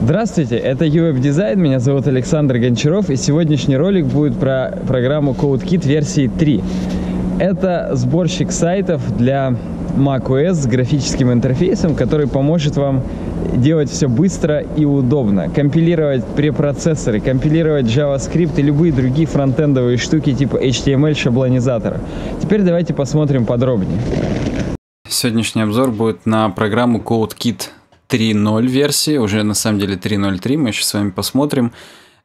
Здравствуйте, это UWeb Design, меня зовут Александр Гончаров, и сегодняшний ролик будет про программу CodeKit версии 3. Это сборщик сайтов для macOS с графическим интерфейсом, который поможет вам делать все быстро и удобно. Компилировать препроцессоры, компилировать JavaScript и любые другие фронтендовые штуки типа HTML шаблонизатора. Теперь давайте посмотрим подробнее. Сегодняшний обзор будет на программу CodeKit 3.0 версии, уже на самом деле 3.0.3, мы еще с вами посмотрим.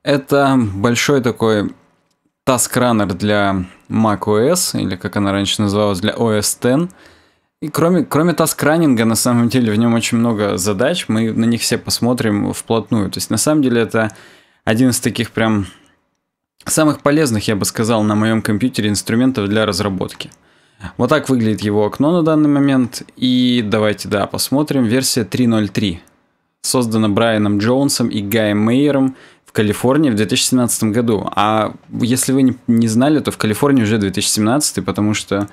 Это большой такой task для macOS, или как она раньше называлась, для OS X. И кроме, кроме task на самом деле в нем очень много задач, мы на них все посмотрим вплотную. То есть на самом деле это один из таких прям самых полезных, я бы сказал, на моем компьютере инструментов для разработки. Вот так выглядит его окно на данный момент. И давайте, да, посмотрим. Версия 3.0.3. Создана Брайаном Джонсом и Гаем Мейером в Калифорнии в 2017 году. А если вы не, знали, то в Калифорнии уже 2017, потому что,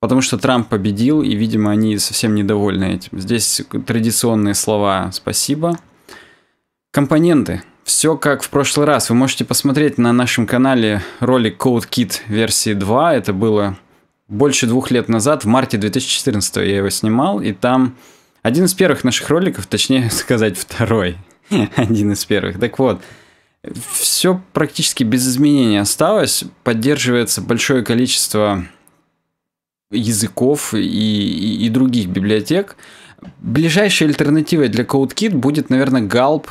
потому что Трамп победил, и, видимо, они совсем недовольны этим. Здесь традиционные слова «спасибо». Компоненты. Все как в прошлый раз. Вы можете посмотреть на нашем канале ролик CodeKit версии 2. Это было больше двух лет назад, в марте 2014 я его снимал, и там один из первых наших роликов, точнее сказать, второй, один из первых. Так вот, все практически без изменений осталось, поддерживается большое количество языков и, и, и других библиотек. Ближайшей альтернативой для CodeKit будет, наверное, Gulp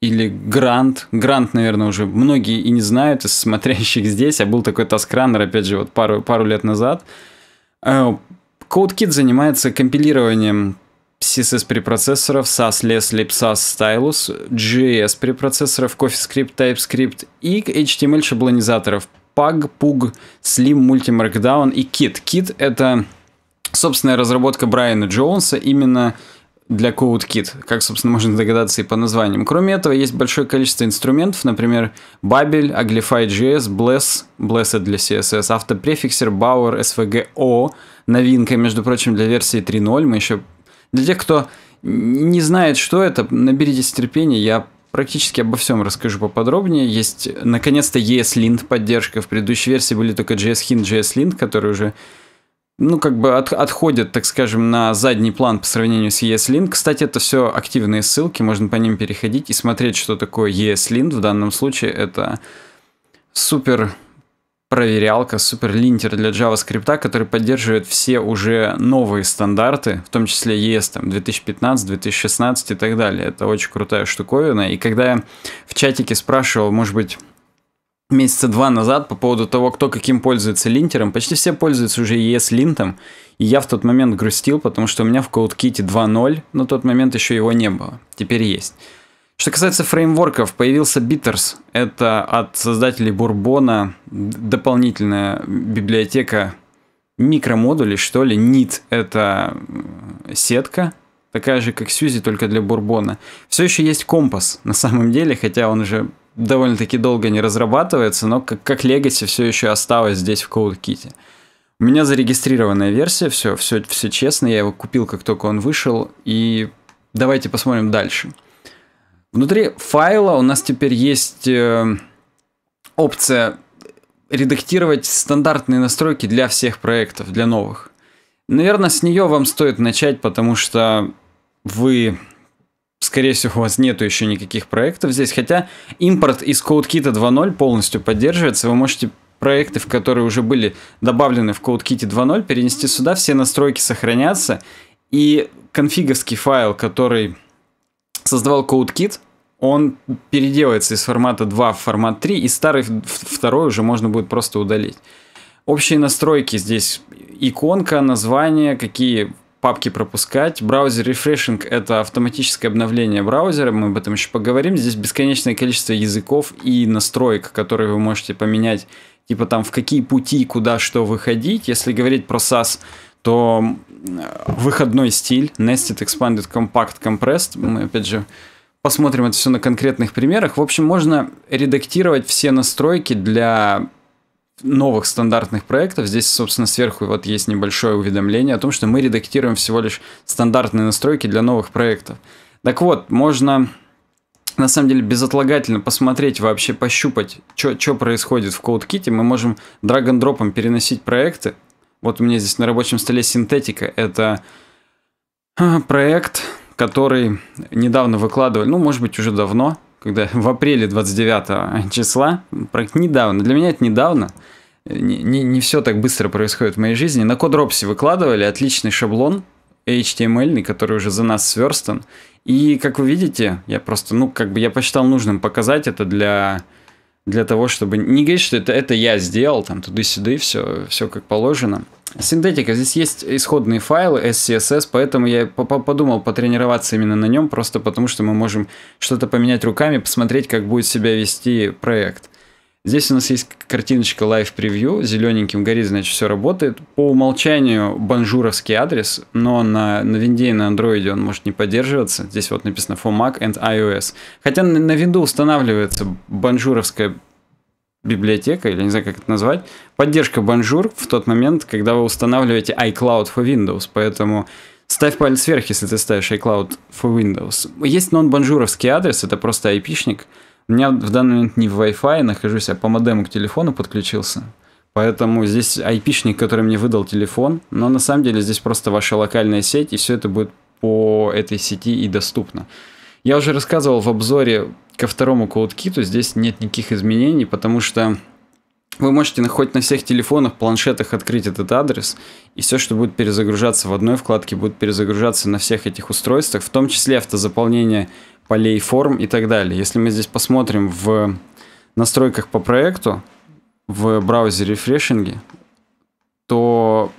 или Грант. Грант, наверное, уже многие и не знают из смотрящих здесь, а был такой таскранер, опять же, вот пару, пару лет назад. Э, CodeKit занимается компилированием CSS препроцессоров, SAS, LESS, LibSAS, Stylus, JS препроцессоров, CoffeeScript, TypeScript и HTML шаблонизаторов Pug, Pug, Slim, Multimarkdown и Kit. Kit это собственная разработка Брайана Джонса, именно для CodeKit, как, собственно, можно догадаться и по названиям. Кроме этого, есть большое количество инструментов, например, Babel, Aglify.js, Bless, Blessed для CSS, автопрефиксер, Bower, SVG-O, новинка, между прочим, для версии 3.0. Мы еще... Для тех, кто не знает, что это, наберитесь терпения, я практически обо всем расскажу поподробнее. Есть, наконец-то, ESLint поддержка. В предыдущей версии были только JS-Hint, JS-Lint, которые уже ну, как бы от, отходят, так скажем, на задний план по сравнению с ESLint. Кстати, это все активные ссылки, можно по ним переходить и смотреть, что такое ESLint. В данном случае это супер проверялка, супер линтер для JavaScript, который поддерживает все уже новые стандарты, в том числе ES там, 2015, 2016 и так далее. Это очень крутая штуковина. И когда я в чатике спрашивал, может быть, месяца два назад по поводу того, кто каким пользуется линтером. Почти все пользуются уже ES-линтом. И я в тот момент грустил, потому что у меня в CodeKit 2.0 на тот момент еще его не было. Теперь есть. Что касается фреймворков, появился Bitters. Это от создателей Бурбона дополнительная библиотека микромодулей, что ли. NIT – это сетка, такая же, как Сьюзи, только для Бурбона. Все еще есть компас на самом деле, хотя он уже довольно-таки долго не разрабатывается, но как, как Legacy все еще осталось здесь в CodeKit. У меня зарегистрированная версия, все, все, все честно, я его купил, как только он вышел, и давайте посмотрим дальше. Внутри файла у нас теперь есть э, опция редактировать стандартные настройки для всех проектов, для новых. Наверное, с нее вам стоит начать, потому что вы скорее всего, у вас нету еще никаких проектов здесь, хотя импорт из CodeKit 2.0 полностью поддерживается, вы можете проекты, в которые уже были добавлены в CodeKit 2.0, перенести сюда, все настройки сохранятся, и конфиговский файл, который создавал CodeKit, он переделается из формата 2 в формат 3, и старый второй уже можно будет просто удалить. Общие настройки здесь иконка, название, какие папки пропускать. Браузер refreshing – это автоматическое обновление браузера, мы об этом еще поговорим. Здесь бесконечное количество языков и настроек, которые вы можете поменять, типа там в какие пути, куда что выходить. Если говорить про SAS, то выходной стиль, Nested, Expanded, Compact, Compressed, мы опять же посмотрим это все на конкретных примерах. В общем, можно редактировать все настройки для новых стандартных проектов. Здесь, собственно, сверху вот есть небольшое уведомление о том, что мы редактируем всего лишь стандартные настройки для новых проектов. Так вот, можно на самом деле безотлагательно посмотреть, вообще пощупать, что происходит в CodeKit, мы можем драг-н-дропом переносить проекты. Вот у меня здесь на рабочем столе синтетика. Это а, проект, который недавно выкладывали, ну, может быть, уже давно, когда в апреле 29 числа, недавно, для меня это недавно, не, не, не все так быстро происходит в моей жизни. На CodeRopsy выкладывали отличный шаблон HTML, который уже за нас сверстан. И, как вы видите, я просто, ну, как бы я посчитал нужным показать это для, для того, чтобы не говорить, что это, это я сделал, там, туда-сюда, и все, все как положено. Синтетика, здесь есть исходные файлы SCSS, поэтому я подумал потренироваться именно на нем, просто потому что мы можем что-то поменять руками, посмотреть, как будет себя вести проект. Здесь у нас есть картиночка Live Preview, зелененьким горит, значит, все работает. По умолчанию банжуровский адрес, но на, на винде и на андроиде он может не поддерживаться. Здесь вот написано for Mac and iOS. Хотя на, на винду устанавливается Bonjour овская библиотека, или не знаю, как это назвать, поддержка Bonjour в тот момент, когда вы устанавливаете iCloud for Windows, поэтому ставь палец вверх, если ты ставишь iCloud for Windows. Есть non-Bonjour овский адрес, это просто IP-шник, у меня в данный момент не в Wi-Fi, нахожусь, а по модему к телефону подключился. Поэтому здесь IP-шник, который мне выдал телефон, но на самом деле здесь просто ваша локальная сеть, и все это будет по этой сети и доступно. Я уже рассказывал в обзоре ко второму CodeKit, здесь нет никаких изменений, потому что вы можете хоть на всех телефонах, планшетах открыть этот адрес, и все, что будет перезагружаться в одной вкладке, будет перезагружаться на всех этих устройствах, в том числе автозаполнение полей форм и так далее. Если мы здесь посмотрим в настройках по проекту, в браузере фрешинге, то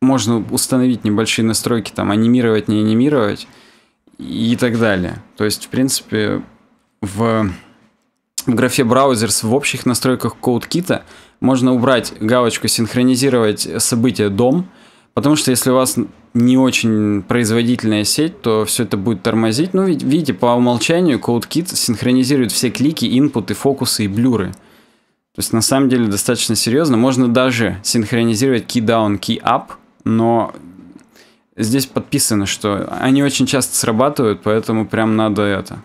можно установить небольшие настройки, там, анимировать, не анимировать и так далее. То есть, в принципе, в, в графе Browsers в общих настройках CodeKit можно убрать галочку «Синхронизировать события дом», потому что если у вас не очень производительная сеть, то все это будет тормозить. Ну, видите, по умолчанию CodeKit синхронизирует все клики, инпуты, фокусы и блюры. То есть, на самом деле, достаточно серьезно. Можно даже синхронизировать key down, key up, но здесь подписано, что они очень часто срабатывают, поэтому прям надо это.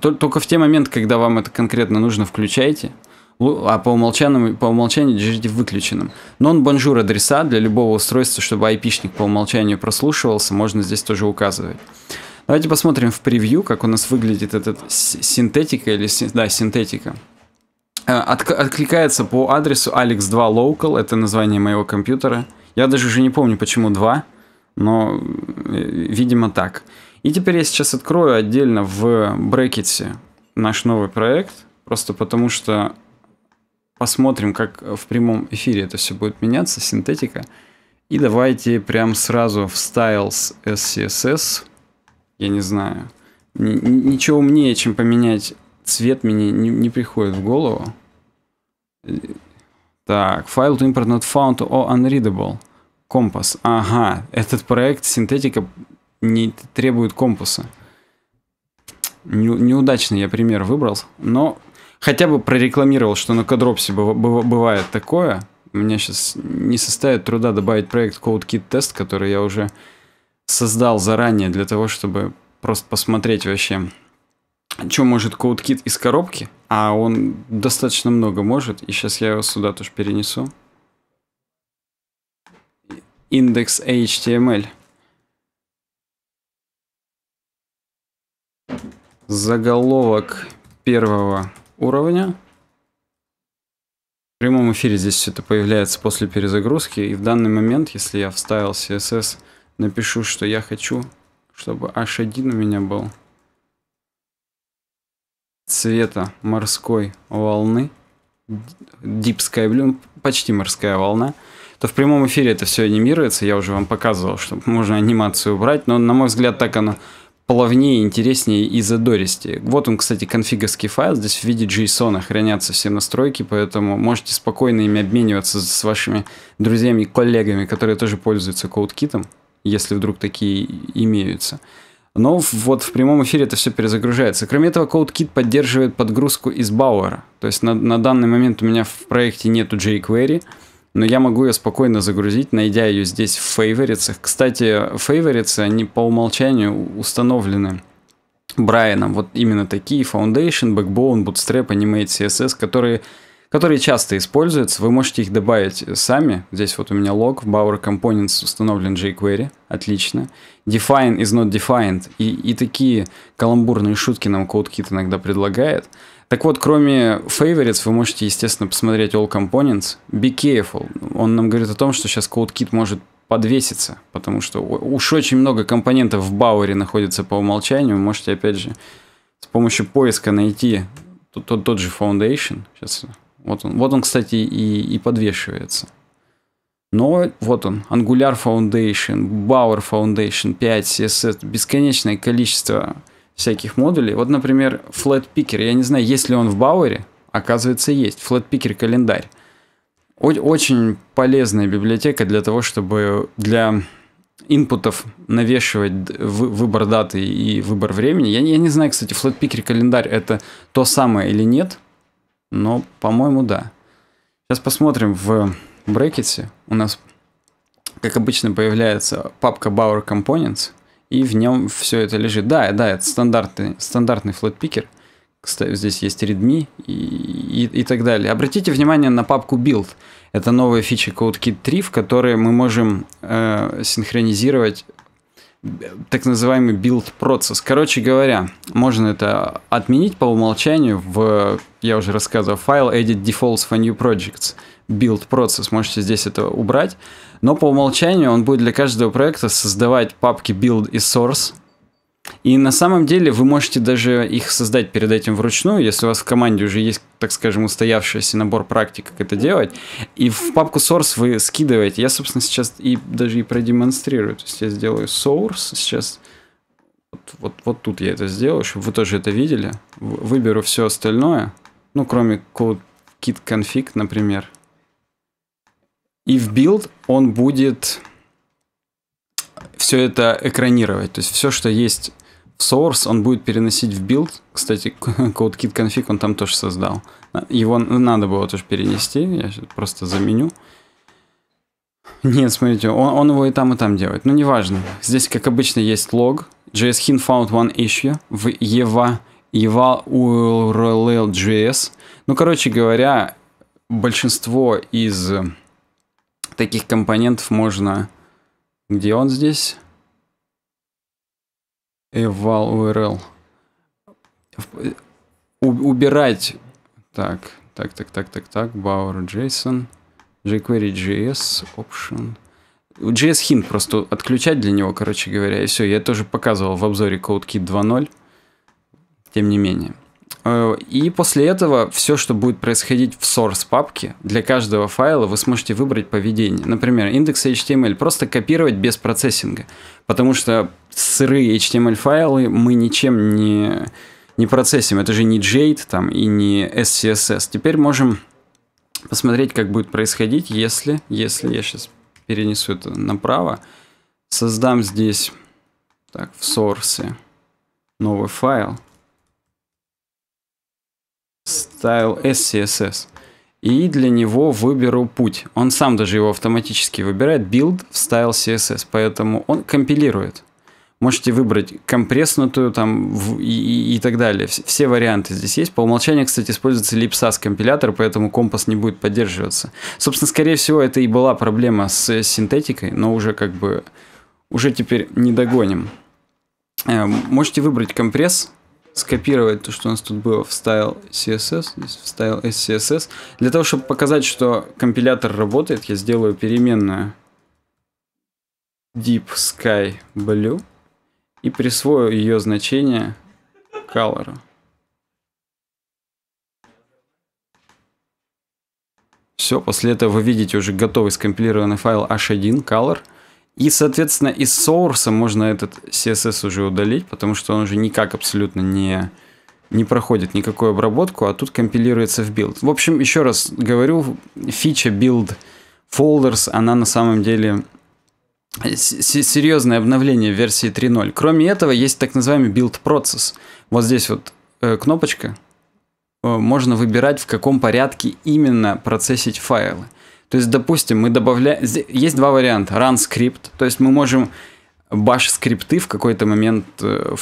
Только в те моменты, когда вам это конкретно нужно, включайте – а по умолчанию, по умолчанию держите выключенным. Non-bonjour адреса для любого устройства, чтобы IP-шник по умолчанию прослушивался, можно здесь тоже указывать. Давайте посмотрим в превью, как у нас выглядит этот синтетика или да, синтетика. Э, от, откликается по адресу Alex2 Local, это название моего компьютера. Я даже уже не помню, почему 2, но, э, видимо, так. И теперь я сейчас открою отдельно в брекете наш новый проект, просто потому что посмотрим, как в прямом эфире это все будет меняться, синтетика. И давайте прям сразу в Styles SCSS. Я не знаю. Ничего умнее, чем поменять цвет, мне не, не приходит в голову. Так, файл to import not found or unreadable. Компас. Ага, этот проект синтетика не требует компаса. Не, неудачный я пример выбрал, но хотя бы прорекламировал, что на Кодропсе бывает такое, у меня сейчас не составит труда добавить проект CodeKit Test, который я уже создал заранее для того, чтобы просто посмотреть вообще, что может CodeKit из коробки, а он достаточно много может, и сейчас я его сюда тоже перенесу. Индекс HTML. Заголовок первого уровня. В прямом эфире здесь все это появляется после перезагрузки. И в данный момент, если я вставил CSS, напишу, что я хочу, чтобы H1 у меня был цвета морской волны, Deep Sky Blue, почти морская волна, то в прямом эфире это все анимируется. Я уже вам показывал, что можно анимацию убрать, но, на мой взгляд, так оно плавнее, интереснее и задористее. Вот он, кстати, конфиговский файл. Здесь в виде JSON хранятся все настройки, поэтому можете спокойно ими обмениваться с вашими друзьями и коллегами, которые тоже пользуются CodeKit, если вдруг такие имеются. Но вот в прямом эфире это все перезагружается. Кроме этого, CodeKit поддерживает подгрузку из Bower. То есть на, на данный момент у меня в проекте нету jQuery, но я могу ее спокойно загрузить, найдя ее здесь в фейворитсах. Кстати, фейворитсы, они по умолчанию установлены Брайаном. Вот именно такие Foundation, Backbone, Bootstrap, Animate, CSS, которые, которые часто используются. Вы можете их добавить сами. Здесь вот у меня лог, в Bower Components установлен jQuery. Отлично. Define is not defined. И, и такие каламбурные шутки нам CodeKit иногда предлагает. Так вот, кроме favorites, вы можете, естественно, посмотреть all components. Be careful. Он нам говорит о том, что сейчас CodeKit может подвеситься, потому что уж очень много компонентов в Бауэре находится по умолчанию. Вы можете, опять же, с помощью поиска найти тот, тот, тот же Foundation. Сейчас, вот он, вот он, кстати, и, и подвешивается. Но вот он, Angular Foundation, Bower Foundation 5, CSS, бесконечное количество всяких модулей. Вот, например, Flatpicker. Я не знаю, есть ли он в Бауэре. Оказывается, есть. Flatpicker календарь. Очень полезная библиотека для того, чтобы для инпутов навешивать выбор даты и выбор времени. Я, я не знаю, кстати, Flatpicker календарь это то самое или нет, но, по-моему, да. Сейчас посмотрим в брекете. У нас, как обычно, появляется папка Bower Components, и в нем все это лежит. Да, да, это стандартный, стандартный Flatpicker. Кстати, здесь есть readme и, и, и так далее. Обратите внимание на папку build. Это новая фича CodeKit 3, в которой мы можем э, синхронизировать так называемый build процесс. Короче говоря, можно это отменить по умолчанию в, я уже рассказывал, файл edit defaults for new projects, build процесс. Можете здесь это убрать. Но по умолчанию он будет для каждого проекта создавать папки build и source, и на самом деле вы можете даже их создать перед этим вручную, если у вас в команде уже есть, так скажем, устоявшийся набор практик, как это делать. И в папку source вы скидываете. Я, собственно, сейчас и даже и продемонстрирую. То есть я сделаю source сейчас. Вот, вот, вот тут я это сделаю, чтобы вы тоже это видели. Выберу все остальное, ну, кроме code kit config, например. И в build он будет все это экранировать. То есть все, что есть в source, он будет переносить в build. Кстати, CodeKit config он там тоже создал. Его надо было тоже перенести. Я просто заменю. Нет, смотрите, он, он его и там, и там делает. Но неважно. Здесь, как обычно, есть лог. JSHint found one issue в EVA, EVA URL.js. Ну, короче говоря, большинство из таких компонентов можно где он здесь? Eval URL. убирать. Так, так, так, так, так, так. Bower JSON. jQuery JS option. JS hint просто отключать для него, короче говоря, и все. Я тоже показывал в обзоре CodeKit 2.0. Тем не менее. Э, и после этого все, что будет происходить в source папке, для каждого файла вы сможете выбрать поведение. Например, индекс HTML просто копировать без процессинга, потому что сырые HTML файлы мы ничем не, не процессим. Это же не Jade там, и не SCSS. Теперь можем посмотреть, как будет происходить, если, если я сейчас перенесу это направо, создам здесь так, в source новый файл – Style SCSS. И для него выберу путь. Он сам даже его автоматически выбирает. Build в Style CSS. Поэтому он компилирует. Можете выбрать компресснутую там в, и, и так далее. Все варианты здесь есть. По умолчанию, кстати, используется Lipsas компилятор, поэтому компас не будет поддерживаться. Собственно, скорее всего, это и была проблема с синтетикой, но уже как бы уже теперь не догоним. Э, можете выбрать компресс, скопировать то, что у нас тут было в style CSS, здесь в style SCSS. Для того, чтобы показать, что компилятор работает, я сделаю переменную deep sky blue и присвою ее значение color. Все, после этого вы видите уже готовый скомпилированный файл h1 color – и, соответственно, из source можно этот CSS уже удалить, потому что он уже никак абсолютно не, не проходит никакую обработку, а тут компилируется в build. В общем, еще раз говорю, фича build folders, она на самом деле серьезное обновление версии 3.0. Кроме этого, есть так называемый build процесс. Вот здесь вот э, кнопочка. Э, можно выбирать, в каком порядке именно процессить файлы. То есть, допустим, мы добавляем... Есть два варианта. Run script, то есть мы можем баш скрипты в какой-то момент э,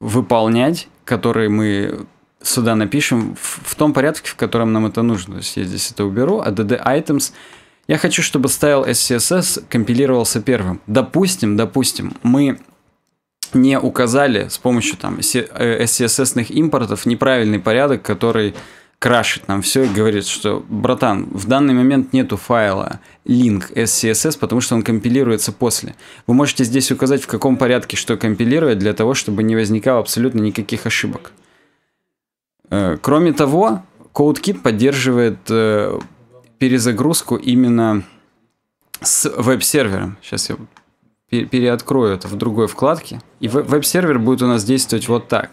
выполнять, которые мы сюда напишем в, в том порядке, в котором нам это нужно. То есть я здесь это уберу, а DD items я хочу, чтобы стайл SCSS компилировался первым. Допустим, допустим, мы не указали с помощью там SCSS-ных импортов неправильный порядок, который крашит нам все и говорит, что, братан, в данный момент нету файла link SCSS, потому что он компилируется после. Вы можете здесь указать, в каком порядке что компилировать, для того, чтобы не возникало абсолютно никаких ошибок. Э, кроме того, CodeKit поддерживает э, перезагрузку именно с веб-сервером. Сейчас я переоткрою это в другой вкладке. И веб-сервер будет у нас действовать вот так.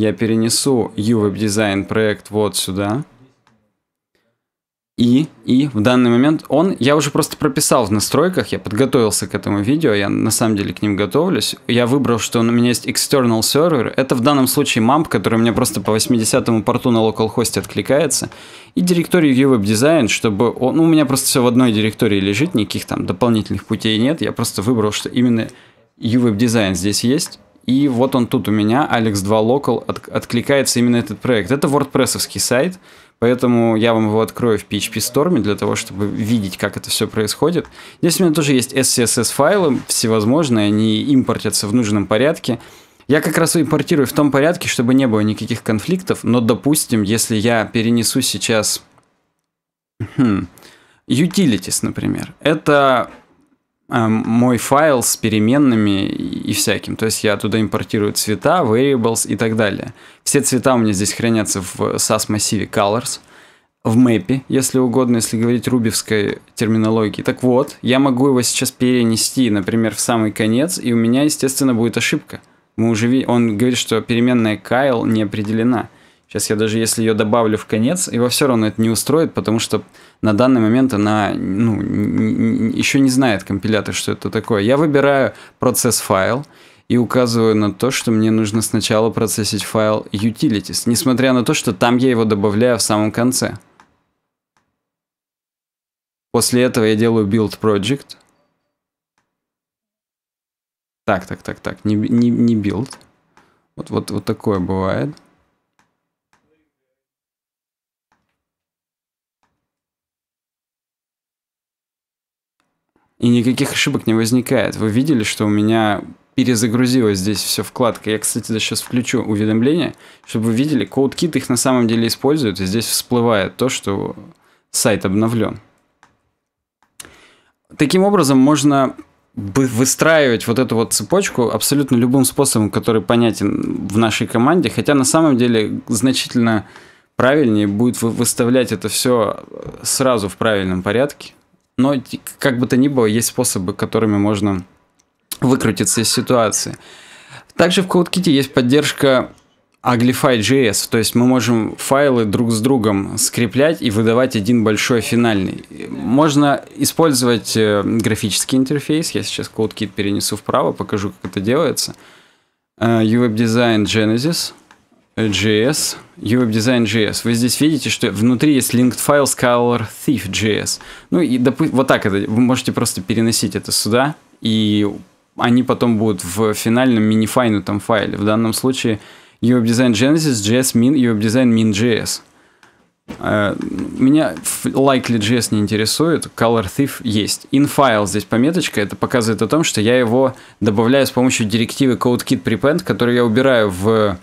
Я перенесу UWebDesign проект вот сюда. И, и в данный момент он, я уже просто прописал в настройках, я подготовился к этому видео, я на самом деле к ним готовлюсь. Я выбрал, что у меня есть external server, это в данном случае MAMP, который у меня просто по 80-му порту на localhost откликается. И директорию UWebDesign, чтобы он, ну, у меня просто все в одной директории лежит, никаких там дополнительных путей нет. Я просто выбрал, что именно UWebDesign здесь есть. И вот он тут у меня, Alex 2 Local, от, откликается именно этот проект. Это WordPress сайт, Поэтому я вам его открою в PHP Storm для того, чтобы видеть, как это все происходит. Здесь у меня тоже есть SCSS файлы всевозможные, они импортятся в нужном порядке. Я как раз импортирую в том порядке, чтобы не было никаких конфликтов, но, допустим, если я перенесу сейчас хм, utilities, например, это мой файл с переменными и всяким. То есть я туда импортирую цвета, variables и так далее. Все цвета у меня здесь хранятся в SAS массиве colors, в мэпе, если угодно, если говорить рубевской терминологии. Так вот, я могу его сейчас перенести, например, в самый конец, и у меня, естественно, будет ошибка. Мы уже ви... Он говорит, что переменная Kyle не определена. Сейчас я даже если ее добавлю в конец, его все равно это не устроит, потому что на данный момент она ну, еще не знает компилятор, что это такое. Я выбираю процесс файл и указываю на то, что мне нужно сначала процессить файл utilities, несмотря на то, что там я его добавляю в самом конце. После этого я делаю build project. Так, так, так, так, не, не, не build. Вот, вот, вот такое бывает. И никаких ошибок не возникает. Вы видели, что у меня перезагрузилась здесь все вкладка. Я, кстати, сейчас включу уведомления, чтобы вы видели, CodeKit их на самом деле использует, и здесь всплывает то, что сайт обновлен. Таким образом, можно выстраивать вот эту вот цепочку абсолютно любым способом, который понятен в нашей команде, хотя на самом деле значительно правильнее будет выставлять это все сразу в правильном порядке, но как бы то ни было, есть способы, которыми можно выкрутиться из ситуации. Также в CodeKit есть поддержка Uglify.js, то есть мы можем файлы друг с другом скреплять и выдавать один большой финальный. Можно использовать э, графический интерфейс, я сейчас CodeKit перенесу вправо, покажу, как это делается. Uh, Design Genesis, JS, UWebDesign.js. Вы здесь видите, что внутри есть linked файл Scholar Thief.js. Ну и вот так это, вы можете просто переносить это сюда, и они потом будут в финальном мини-файнутом файле. В данном случае UWebDesign Genesis, JS min, UWebDesign min.js. Uh, меня likely.js не интересует, color thief есть. InFile здесь пометочка, это показывает о том, что я его добавляю с помощью директивы CodeKit prepend, которую я убираю в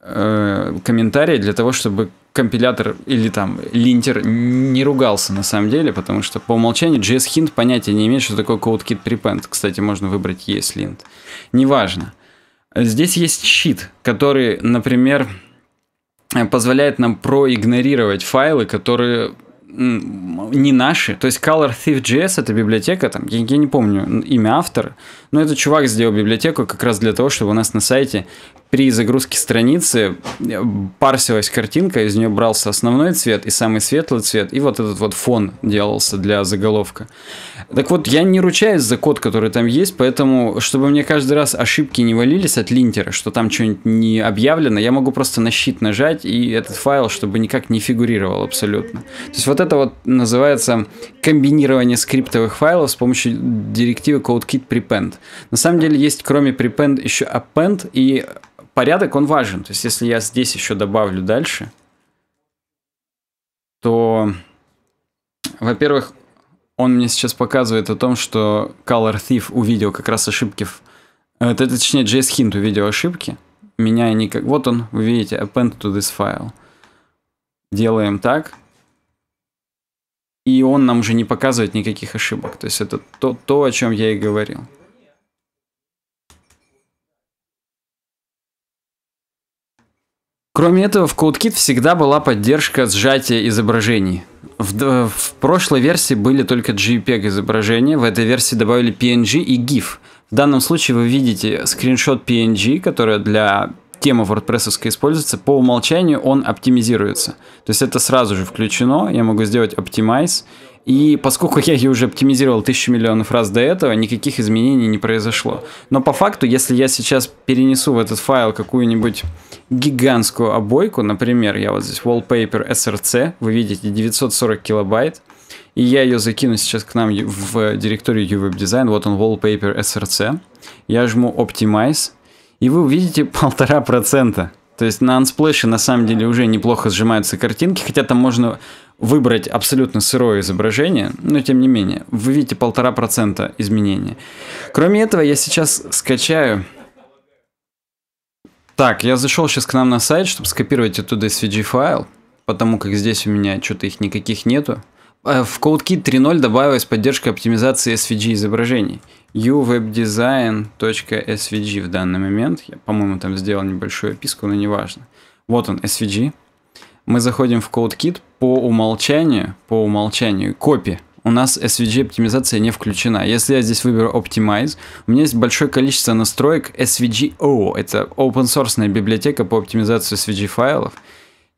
э, комментарии для того, чтобы компилятор или там линтер не ругался на самом деле, потому что по умолчанию JS-hint понятия не имеет, что такое CodeKit prepend. Кстати, можно выбрать ESLint. Неважно. Здесь есть щит, который, например, позволяет нам проигнорировать файлы, которые не наши. То есть Color Thief.js это библиотека, там, я, я не помню имя автора, но этот чувак сделал библиотеку как раз для того, чтобы у нас на сайте при загрузке страницы э, парсилась картинка, из нее брался основной цвет и самый светлый цвет, и вот этот вот фон делался для заголовка. Так вот, я не ручаюсь за код, который там есть, поэтому, чтобы мне каждый раз ошибки не валились от линтера, что там что-нибудь не объявлено, я могу просто на щит нажать, и этот файл, чтобы никак не фигурировал абсолютно. То есть вот это вот называется комбинирование скриптовых файлов с помощью директивы CodeKit prepend. На самом деле есть кроме prepend еще append, и порядок, он важен. То есть, если я здесь еще добавлю дальше, то, во-первых, он мне сейчас показывает о том, что Color Thief увидел как раз ошибки в... Это, точнее, JS Hint увидел ошибки. Меня они как... Вот он, вы видите, append to this file. Делаем так. И он нам уже не показывает никаких ошибок. То есть это то, то о чем я и говорил. Кроме этого, в CodeKit всегда была поддержка сжатия изображений. В, в прошлой версии были только JPEG изображения, в этой версии добавили PNG и GIF. В данном случае вы видите скриншот PNG, который для темы WordPress используется, по умолчанию он оптимизируется. То есть это сразу же включено, я могу сделать Optimize, и поскольку я ее уже оптимизировал тысячу миллионов раз до этого, никаких изменений не произошло. Но по факту, если я сейчас перенесу в этот файл какую-нибудь гигантскую обойку, например, я вот здесь wallpaper src, вы видите 940 килобайт, и я ее закину сейчас к нам в директорию uWebDesign, вот он wallpaper src, я жму optimize, и вы увидите полтора процента. То есть на Unsplash на самом деле уже неплохо сжимаются картинки, хотя там можно выбрать абсолютно сырое изображение, но тем не менее, вы видите полтора процента изменения. Кроме этого, я сейчас скачаю... Так, я зашел сейчас к нам на сайт, чтобы скопировать оттуда SVG файл, потому как здесь у меня что-то их никаких нету. Э, в CodeKit 3.0 добавилась поддержка оптимизации SVG изображений. uwebdesign.svg в данный момент. Я, по-моему, там сделал небольшую описку, но неважно. Вот он, SVG. Мы заходим в CodeKit по умолчанию, по умолчанию, копи. У нас SVG оптимизация не включена. Если я здесь выберу Optimize, у меня есть большое количество настроек SVG-O. Это open source библиотека по оптимизации SVG файлов.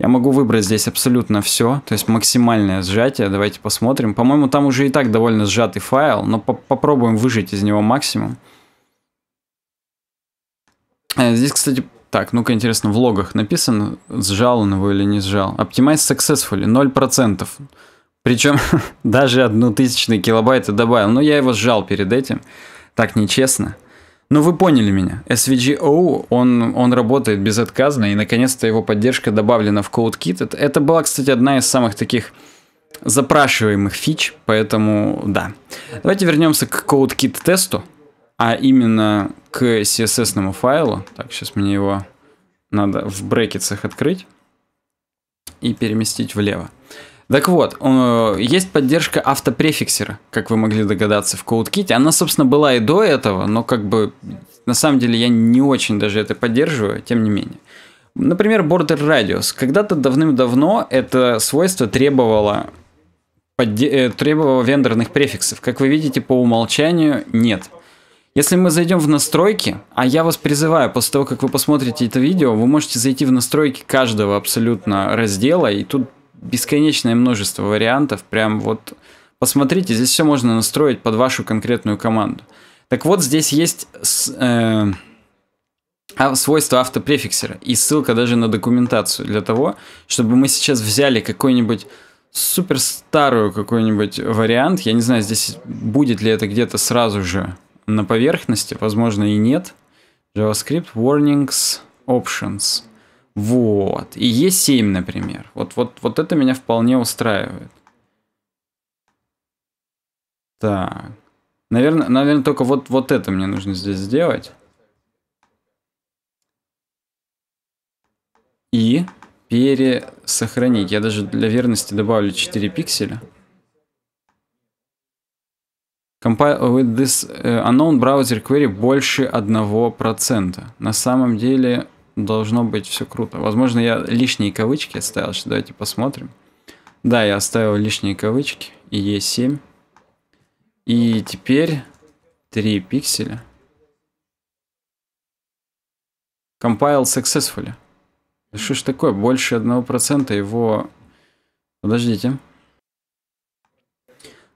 Я могу выбрать здесь абсолютно все, то есть максимальное сжатие. Давайте посмотрим. По-моему, там уже и так довольно сжатый файл, но по попробуем выжать из него максимум. Э, здесь, кстати, так, ну-ка интересно, в логах написано, сжал он его или не сжал. Optimize successfully, 0%. Причем даже одну тысячную килобайта добавил. Но я его сжал перед этим. Так нечестно. Но вы поняли меня. SVGO, он, он работает безотказно, и наконец-то его поддержка добавлена в CodeKit. Это, это была, кстати, одна из самых таких запрашиваемых фич, поэтому да. Давайте вернемся к CodeKit тесту, а именно к CSS файлу. Так, сейчас мне его надо в брекетсах открыть и переместить влево. Так вот, есть поддержка автопрефиксера, как вы могли догадаться в CodeKit. Она, собственно, была и до этого, но как бы на самом деле я не очень даже это поддерживаю, тем не менее. Например, border radius. Когда-то давным-давно это свойство требовало, э, требовало вендорных префиксов. Как вы видите, по умолчанию нет. Если мы зайдем в настройки, а я вас призываю, после того, как вы посмотрите это видео, вы можете зайти в настройки каждого абсолютно раздела, и тут бесконечное множество вариантов. Прям вот посмотрите, здесь все можно настроить под вашу конкретную команду. Так вот, здесь есть э, а, свойство автопрефиксера и ссылка даже на документацию для того, чтобы мы сейчас взяли какой-нибудь супер старую какой-нибудь вариант. Я не знаю, здесь будет ли это где-то сразу же на поверхности, возможно и нет. JavaScript Warnings Options. Вот. И Е7, например. Вот, вот, вот это меня вполне устраивает. Так. Наверное, наверное, только вот, вот это мне нужно здесь сделать. И пересохранить. Я даже для верности добавлю 4 пикселя. Compile with this uh, unknown browser query больше 1%. На самом деле должно быть все круто. Возможно, я лишние кавычки оставил. Сейчас давайте посмотрим. Да, я оставил лишние кавычки. И E7. И теперь 3 пикселя. Compile successfully. Что ж такое? Больше 1% его... Подождите.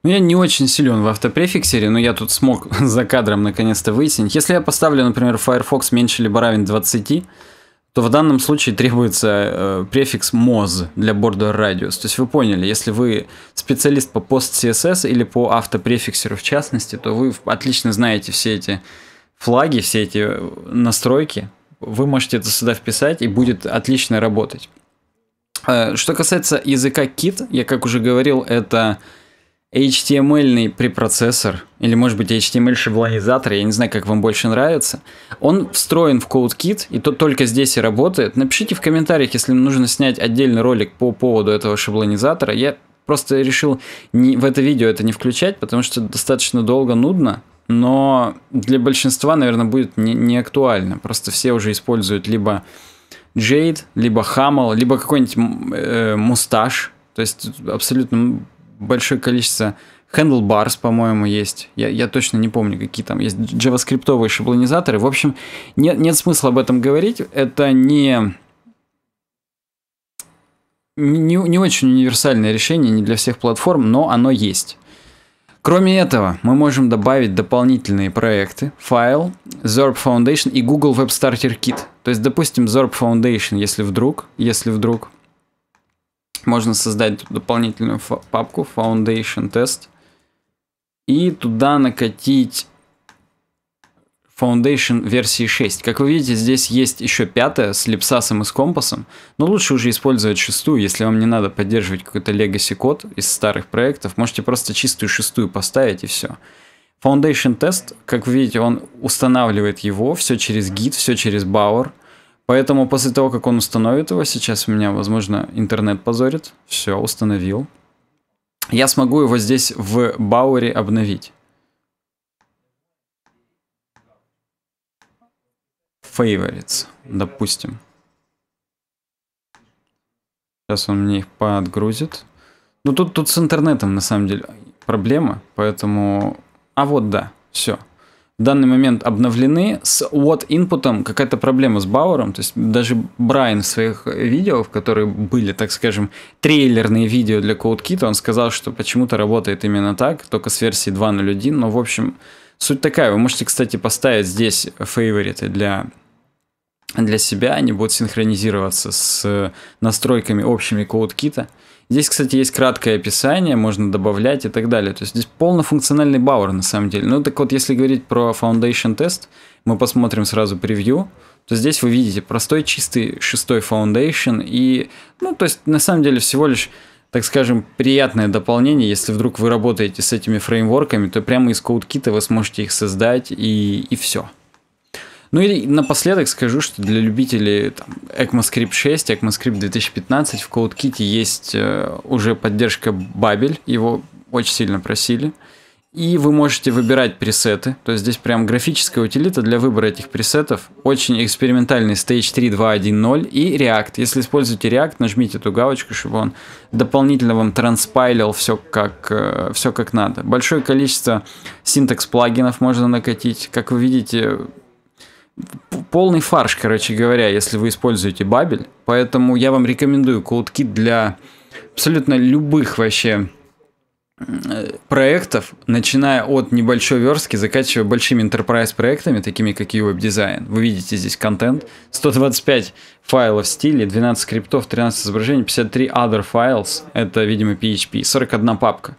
Ну, я не очень силен в автопрефиксере, но я тут смог за кадром наконец-то выяснить. Если я поставлю, например, Firefox меньше либо равен 20, то в данном случае требуется э, префикс moz для border radius. То есть вы поняли, если вы специалист по post CSS или по автопрефиксеру в частности, то вы отлично знаете все эти флаги, все эти э, настройки. Вы можете это сюда вписать и будет отлично работать. Э, что касается языка Kit, я как уже говорил, это HTML препроцессор, или может быть HTML шаблонизатор, я не знаю, как вам больше нравится. Он встроен в CodeKit, и тот только здесь и работает. Напишите в комментариях, если нужно снять отдельный ролик по поводу этого шаблонизатора. Я просто решил не, в это видео это не включать, потому что достаточно долго, нудно, но для большинства, наверное, будет не, не актуально. Просто все уже используют либо Jade, либо Hamel, либо какой-нибудь э, мусташ. То есть абсолютно большое количество handlebars, по-моему, есть. Я, я точно не помню, какие там есть джаваскриптовые шаблонизаторы. В общем, нет, нет смысла об этом говорить. Это не, не, не очень универсальное решение, не для всех платформ, но оно есть. Кроме этого, мы можем добавить дополнительные проекты, файл, Zorb Foundation и Google Web Starter Kit. То есть, допустим, Zorb Foundation, если вдруг, если вдруг можно создать дополнительную папку Foundation Test и туда накатить Foundation версии 6. Как вы видите, здесь есть еще пятая с липсасом и с компасом, но лучше уже использовать шестую, если вам не надо поддерживать какой-то legacy код из старых проектов, можете просто чистую шестую поставить и все. Foundation Test, как вы видите, он устанавливает его, все через Git, все через Bower – Поэтому после того, как он установит его, сейчас у меня, возможно, интернет позорит. Все, установил. Я смогу его здесь в Бауэре обновить. Favorites, допустим. Сейчас он мне их подгрузит. Ну тут, тут с интернетом на самом деле проблема, поэтому... А вот да, все в данный момент обновлены. С what инпутом какая-то проблема с Бауэром. То есть даже Брайан в своих видео, в которые были, так скажем, трейлерные видео для CodeKit, он сказал, что почему-то работает именно так, только с версии 2.0.1. Но, в общем, суть такая. Вы можете, кстати, поставить здесь фейвориты для для себя, они будут синхронизироваться с настройками общими CodeKit. Здесь, кстати, есть краткое описание, можно добавлять и так далее. То есть здесь полнофункциональный бауэр на самом деле. Ну так вот, если говорить про Foundation тест, мы посмотрим сразу превью, то здесь вы видите простой чистый шестой Foundation и, ну то есть на самом деле всего лишь так скажем, приятное дополнение, если вдруг вы работаете с этими фреймворками, то прямо из CodeKit вы сможете их создать и, и все. Ну и напоследок скажу, что для любителей там, ECMAScript 6, ECMAScript 2015 в CodeKit есть э, уже поддержка Babel, его очень сильно просили. И вы можете выбирать пресеты, то есть здесь прям графическая утилита для выбора этих пресетов, очень экспериментальный Stage 3 2.1.0 и React. Если используете React, нажмите эту галочку, чтобы он дополнительно вам транспайлил все как, э, все как надо. Большое количество синтекс плагинов можно накатить. Как вы видите, полный фарш, короче говоря, если вы используете Бабель. Поэтому я вам рекомендую CodeKit для абсолютно любых вообще проектов, начиная от небольшой верстки, заканчивая большими enterprise проектами, такими как и веб-дизайн. Вы видите здесь контент, 125 файлов в стиле, 12 скриптов, 13 изображений, 53 other files, это, видимо, PHP, 41 папка.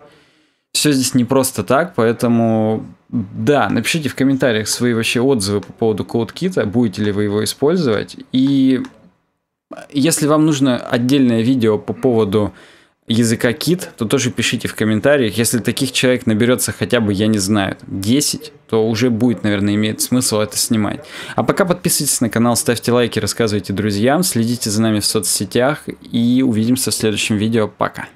Все здесь не просто так, поэтому да, напишите в комментариях свои вообще отзывы по поводу CodeKit, будете ли вы его использовать. И если вам нужно отдельное видео по поводу языка Kit, то тоже пишите в комментариях. Если таких человек наберется хотя бы, я не знаю, 10, то уже будет, наверное, иметь смысл это снимать. А пока подписывайтесь на канал, ставьте лайки, рассказывайте друзьям, следите за нами в соцсетях и увидимся в следующем видео. Пока.